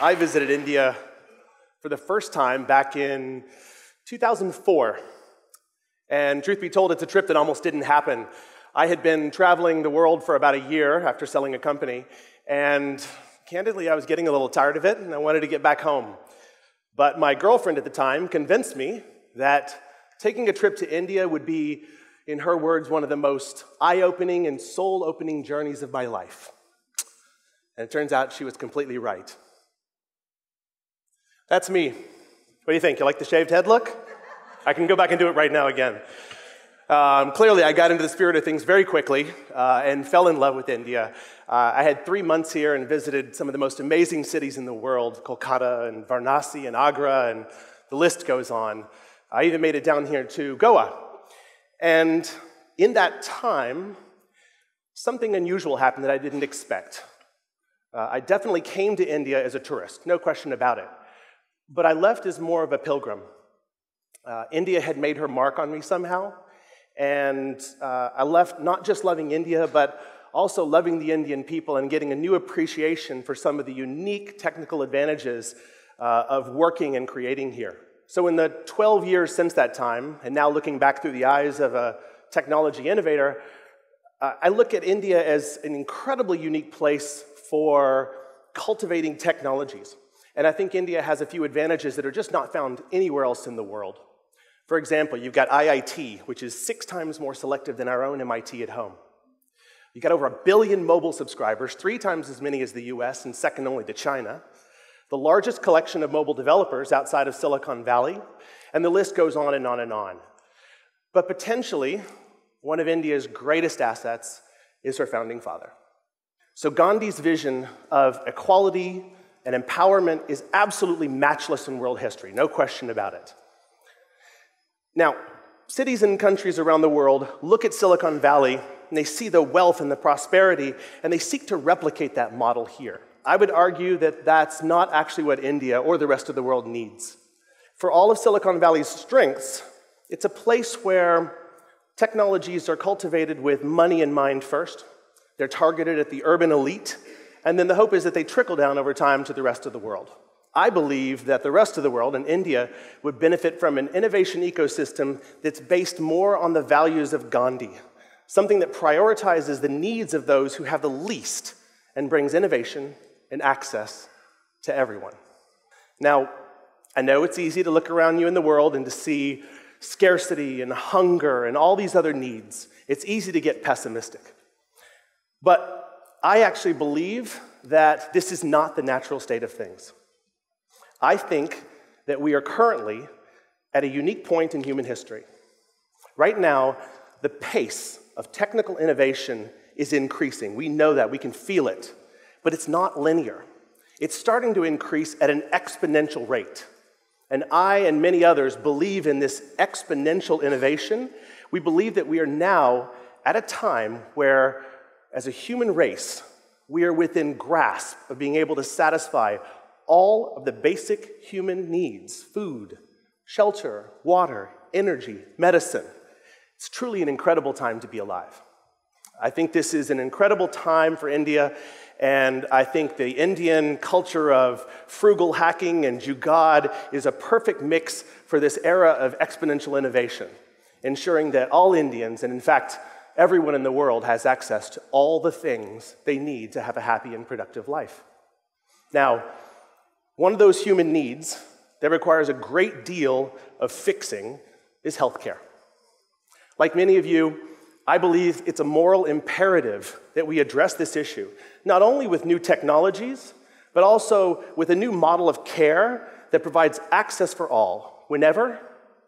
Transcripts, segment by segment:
I visited India for the first time back in 2004. And truth be told, it's a trip that almost didn't happen. I had been traveling the world for about a year after selling a company, and candidly, I was getting a little tired of it and I wanted to get back home. But my girlfriend at the time convinced me that taking a trip to India would be, in her words, one of the most eye opening and soul opening journeys of my life. And it turns out she was completely right. That's me. What do you think? You like the shaved head look? I can go back and do it right now again. Um, clearly, I got into the spirit of things very quickly uh, and fell in love with India. Uh, I had three months here and visited some of the most amazing cities in the world Kolkata and Varanasi and Agra, and the list goes on. I even made it down here to Goa. And in that time, something unusual happened that I didn't expect. Uh, I definitely came to India as a tourist, no question about it. But I left as more of a pilgrim. Uh, India had made her mark on me somehow, and uh, I left not just loving India, but also loving the Indian people and getting a new appreciation for some of the unique technical advantages uh, of working and creating here. So, in the 12 years since that time, and now looking back through the eyes of a technology innovator, uh, I look at India as an incredibly unique place for cultivating technologies. And I think India has a few advantages that are just not found anywhere else in the world. For example, you've got IIT, which is six times more selective than our own MIT at home. You've got over a billion mobile subscribers, three times as many as the US, and second only to China. The largest collection of mobile developers outside of Silicon Valley, and the list goes on and on and on. But potentially, one of India's greatest assets is her founding father. So Gandhi's vision of equality, and empowerment is absolutely matchless in world history, no question about it. Now, cities and countries around the world look at Silicon Valley and they see the wealth and the prosperity and they seek to replicate that model here. I would argue that that's not actually what India or the rest of the world needs. For all of Silicon Valley's strengths, it's a place where technologies are cultivated with money in mind first. They're targeted at the urban elite and then the hope is that they trickle down over time to the rest of the world. I believe that the rest of the world and India would benefit from an innovation ecosystem that's based more on the values of Gandhi, something that prioritizes the needs of those who have the least and brings innovation and access to everyone. Now, I know it's easy to look around you in the world and to see scarcity and hunger and all these other needs. It's easy to get pessimistic. But I actually believe that this is not the natural state of things. I think that we are currently at a unique point in human history. Right now, the pace of technical innovation is increasing. We know that, we can feel it, but it's not linear. It's starting to increase at an exponential rate. And I and many others believe in this exponential innovation. We believe that we are now at a time where as a human race, we are within grasp of being able to satisfy all of the basic human needs food, shelter, water, energy, medicine. It's truly an incredible time to be alive. I think this is an incredible time for India, and I think the Indian culture of frugal hacking and jugaad is a perfect mix for this era of exponential innovation, ensuring that all Indians, and in fact, everyone in the world has access to all the things they need to have a happy and productive life. Now, one of those human needs that requires a great deal of fixing is healthcare. Like many of you, I believe it's a moral imperative that we address this issue, not only with new technologies, but also with a new model of care that provides access for all, whenever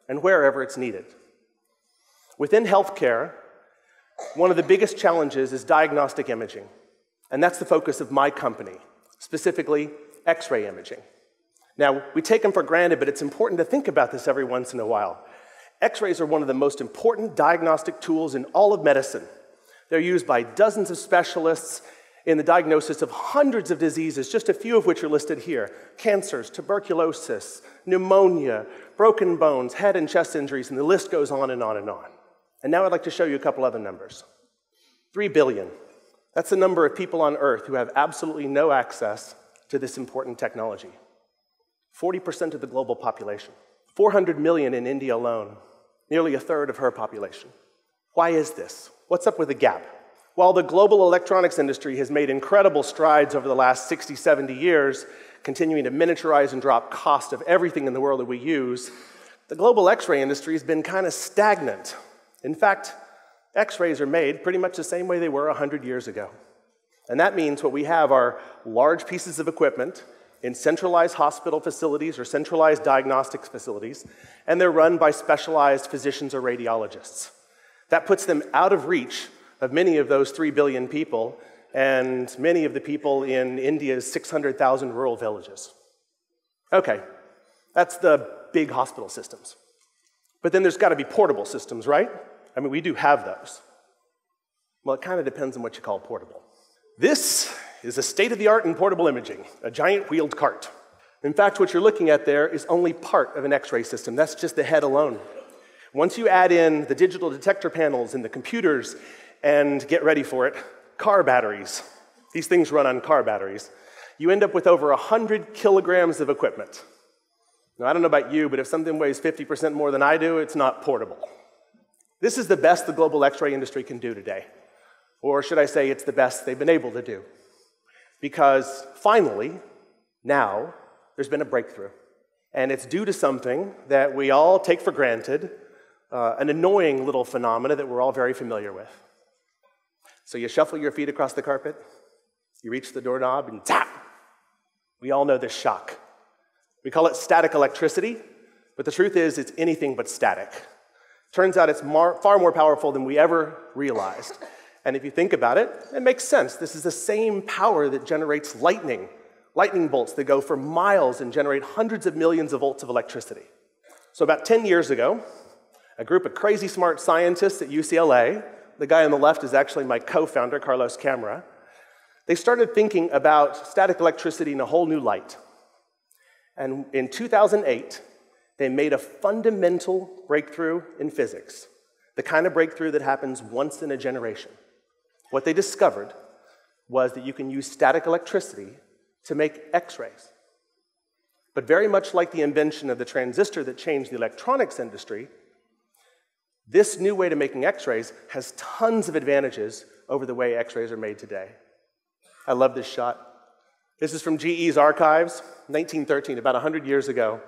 and wherever it's needed. Within healthcare, one of the biggest challenges is diagnostic imaging, and that's the focus of my company, specifically X ray imaging. Now, we take them for granted, but it's important to think about this every once in a while. X rays are one of the most important diagnostic tools in all of medicine. They're used by dozens of specialists in the diagnosis of hundreds of diseases, just a few of which are listed here cancers, tuberculosis, pneumonia, broken bones, head and chest injuries, and the list goes on and on and on. And now I'd like to show you a couple other numbers. Three billion. That's the number of people on earth who have absolutely no access to this important technology. 40% of the global population, 400 million in India alone, nearly a third of her population. Why is this? What's up with the gap? While the global electronics industry has made incredible strides over the last 60, 70 years, continuing to miniaturize and drop cost of everything in the world that we use, the global x ray industry has been kind of stagnant. In fact, x rays are made pretty much the same way they were 100 years ago. And that means what we have are large pieces of equipment in centralized hospital facilities or centralized diagnostics facilities, and they're run by specialized physicians or radiologists. That puts them out of reach of many of those 3 billion people and many of the people in India's 600,000 rural villages. Okay, that's the big hospital systems. But then there's got to be portable systems, right? I mean, we do have those. Well, it kind of depends on what you call portable. This is a state of the art in portable imaging, a giant wheeled cart. In fact, what you're looking at there is only part of an x ray system. That's just the head alone. Once you add in the digital detector panels and the computers and get ready for it, car batteries. These things run on car batteries. You end up with over 100 kilograms of equipment. Now, I don't know about you, but if something weighs 50% more than I do, it's not portable. This is the best the global x ray industry can do today. Or should I say, it's the best they've been able to do. Because finally, now, there's been a breakthrough. And it's due to something that we all take for granted, uh, an annoying little phenomena that we're all very familiar with. So you shuffle your feet across the carpet, you reach the doorknob, and tap! We all know this shock. We call it static electricity, but the truth is it's anything but static. Turns out it's far more powerful than we ever realized. And if you think about it, it makes sense. This is the same power that generates lightning, lightning bolts that go for miles and generate hundreds of millions of volts of electricity. So, about 10 years ago, a group of crazy smart scientists at UCLA the guy on the left is actually my co founder, Carlos Camara. They started thinking about static electricity in a whole new light. And in 2008, they made a fundamental breakthrough in physics, the kind of breakthrough that happens once in a generation. What they discovered was that you can use static electricity to make x rays. But very much like the invention of the transistor that changed the electronics industry, this new way to making x rays has tons of advantages over the way x rays are made today. I love this shot. This is from GE's archives, 1913, about 100 years ago.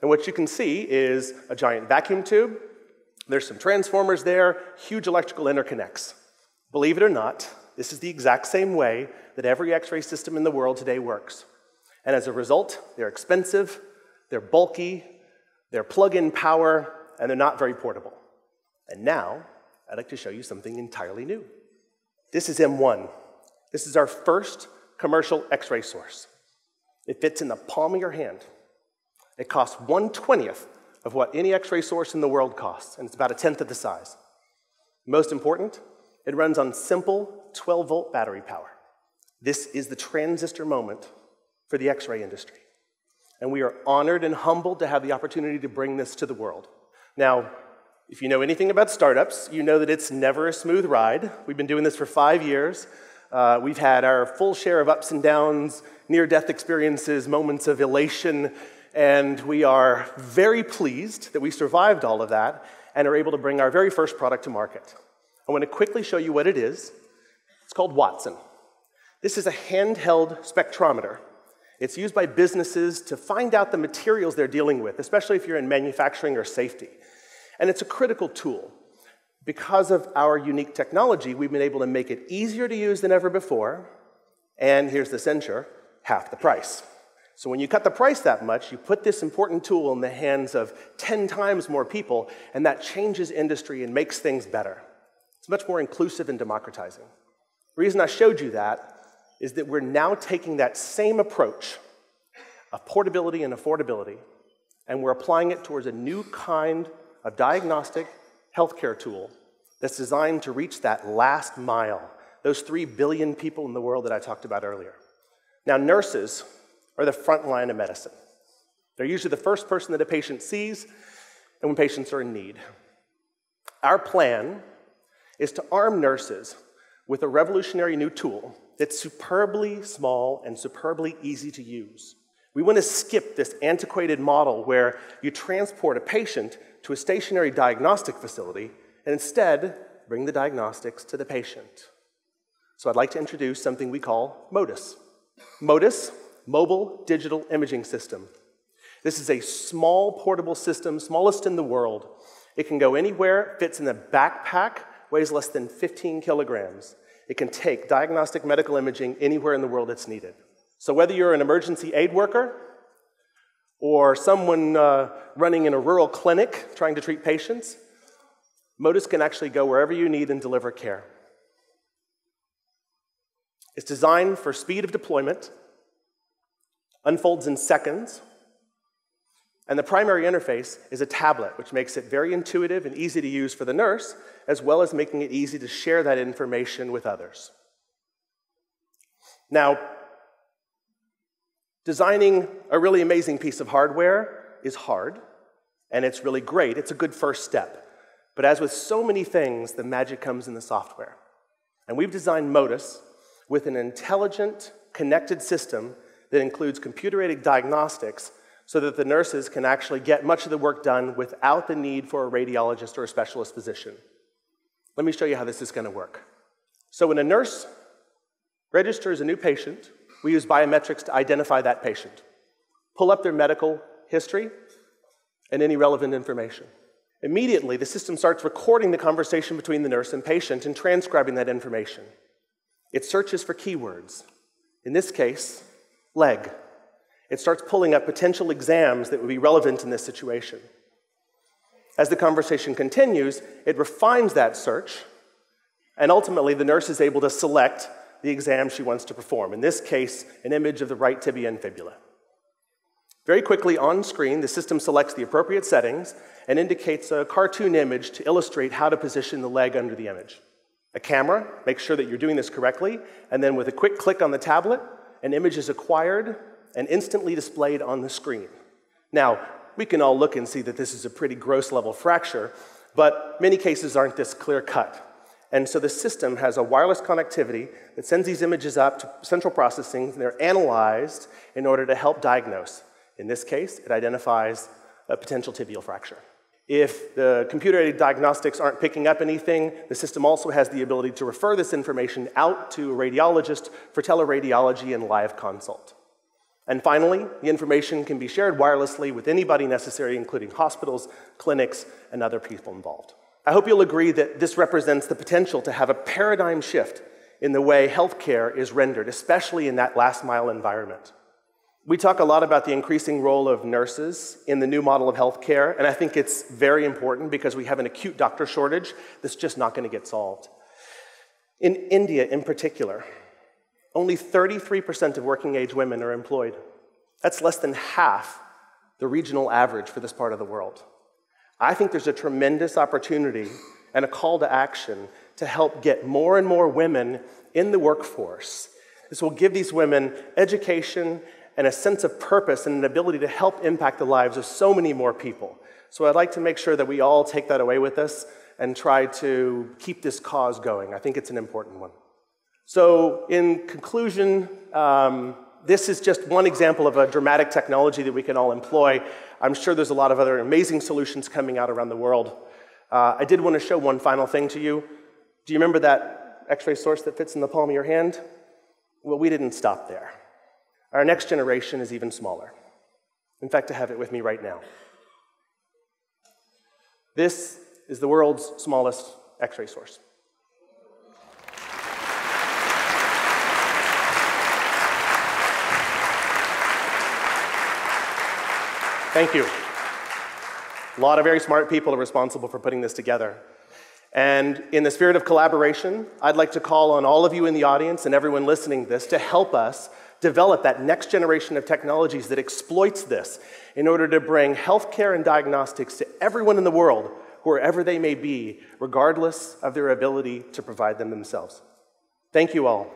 And what you can see is a giant vacuum tube. There's some transformers there, huge electrical interconnects. Believe it or not, this is the exact same way that every x ray system in the world today works. And as a result, they're expensive, they're bulky, they're plug in power, and they're not very portable. And now, I'd like to show you something entirely new. This is M1. This is our first commercial x ray source. It fits in the palm of your hand. It costs 120th of what any x ray source in the world costs, and it's about a tenth of the size. Most important, it runs on simple 12 volt battery power. This is the transistor moment for the x ray industry. And we are honored and humbled to have the opportunity to bring this to the world. Now, if you know anything about startups, you know that it's never a smooth ride. We've been doing this for five years. Uh, we've had our full share of ups and downs, near death experiences, moments of elation, and we are very pleased that we survived all of that and are able to bring our very first product to market. I want to quickly show you what it is. It's called Watson. This is a handheld spectrometer. It's used by businesses to find out the materials they're dealing with, especially if you're in manufacturing or safety. And it's a critical tool. Because of our unique technology, we've been able to make it easier to use than ever before, and here's the censure half the price. So when you cut the price that much, you put this important tool in the hands of 10 times more people, and that changes industry and makes things better. It's much more inclusive and democratizing. The reason I showed you that is that we're now taking that same approach of portability and affordability, and we're applying it towards a new kind of diagnostic healthcare tool that's designed to reach that last mile, those 3 billion people in the world that I talked about earlier. Now, nurses are the front line of medicine. They're usually the first person that a patient sees and when patients are in need. Our plan is to arm nurses with a revolutionary new tool that's superbly small and superbly easy to use. We want to skip this antiquated model where you transport a patient to a stationary diagnostic facility and instead bring the diagnostics to the patient. So I'd like to introduce something we call MODIS. MODIS, Mobile Digital Imaging System. This is a small portable system, smallest in the world. It can go anywhere, fits in a backpack, weighs less than 15 kilograms. It can take diagnostic medical imaging anywhere in the world it's needed. So whether you're an emergency aid worker or someone uh, running in a rural clinic trying to treat patients, MODIS can actually go wherever you need and deliver care. It's designed for speed of deployment, unfolds in seconds, and the primary interface is a tablet, which makes it very intuitive and easy to use for the nurse, as well as making it easy to share that information with others. Now, designing a really amazing piece of hardware is hard, and it's really great. It's a good first step. But as with so many things, the magic comes in the software. And we've designed MODIS with an intelligent, connected system that includes computer aided diagnostics so that the nurses can actually get much of the work done without the need for a radiologist or a specialist physician. Let me show you how this is going to work. So, when a nurse registers a new patient, we use biometrics to identify that patient, pull up their medical history and any relevant information. Immediately, the system starts recording the conversation between the nurse and patient and transcribing that information. It searches for keywords. In this case, leg. It starts pulling up potential exams that would be relevant in this situation. As the conversation continues, it refines that search, and ultimately the nurse is able to select the exam she wants to perform. In this case, an image of the right tibia and fibula. Very quickly on screen, the system selects the appropriate settings and indicates a cartoon image to illustrate how to position the leg under the image. A camera makes sure that you're doing this correctly, and then with a quick click on the tablet, an image is acquired and instantly displayed on the screen. Now, we can all look and see that this is a pretty gross level fracture, but many cases aren't this clear cut. And so the system has a wireless connectivity that sends these images up to central processing, and they're analyzed in order to help diagnose. In this case, it identifies a potential tibial fracture. If the computer aided diagnostics aren't picking up anything, the system also has the ability to refer this information out to a radiologist for teleradiology and live consult. And finally, the information can be shared wirelessly with anybody necessary, including hospitals, clinics, and other people involved. I hope you'll agree that this represents the potential to have a paradigm shift in the way healthcare is rendered, especially in that last mile environment. We talk a lot about the increasing role of nurses in the new model of healthcare, and I think it's very important because we have an acute doctor shortage that's just not going to get solved. In India, in particular, only 33% of working age women are employed. That's less than half the regional average for this part of the world. I think there's a tremendous opportunity and a call to action to help get more and more women in the workforce. This will give these women education and a sense of purpose and an ability to help impact the lives of so many more people. So I'd like to make sure that we all take that away with us and try to keep this cause going. I think it's an important one. So, in conclusion, um, this is just one example of a dramatic technology that we can all employ. I'm sure there's a lot of other amazing solutions coming out around the world. Uh, I did want to show one final thing to you. Do you remember that x ray source that fits in the palm of your hand? Well, we didn't stop there. Our next generation is even smaller. In fact, I have it with me right now. This is the world's smallest X ray source. Thank you. A lot of very smart people are responsible for putting this together. And in the spirit of collaboration, I'd like to call on all of you in the audience and everyone listening to this to help us develop that next generation of technologies that exploits this in order to bring healthcare and diagnostics to everyone in the world, wherever they may be, regardless of their ability to provide them themselves. Thank you all.